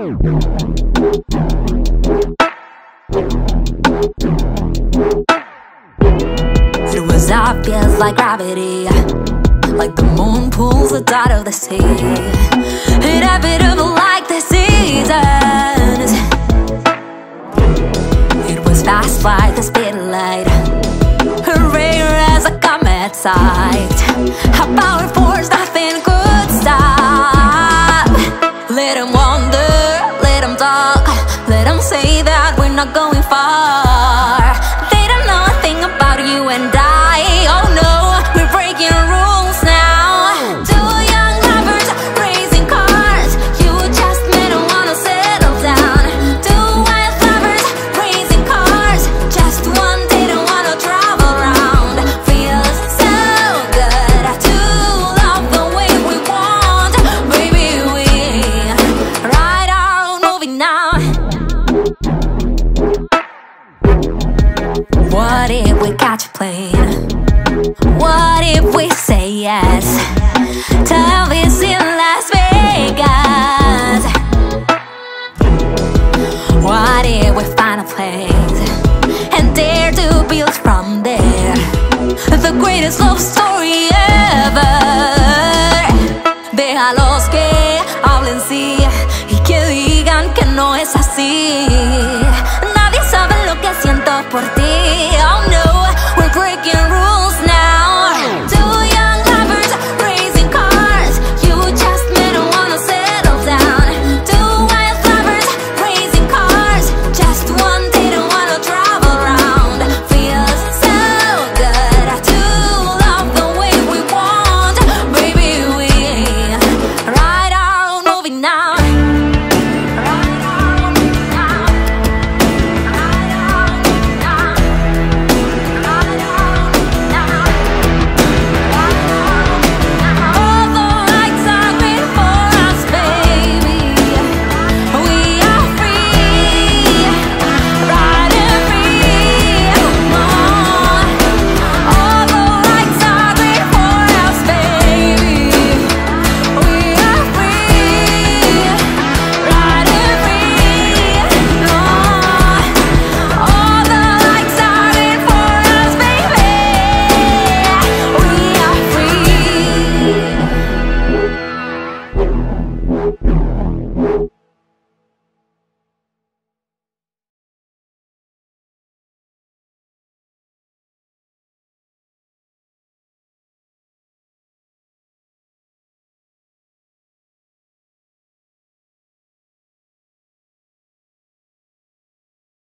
It was obvious like gravity, like the moon pulls the tide of the sea. Inevitable like the seasons. It was fast like the speed of light, rare as a comet sight. A power force nothing could stop. Let 'em not going What if we catch a plane? What if we say yes to Elvis in Las Vegas? What if we find a place and dare to build from there the greatest love story ever? Déjalos que hablen sí y que digan que no es así.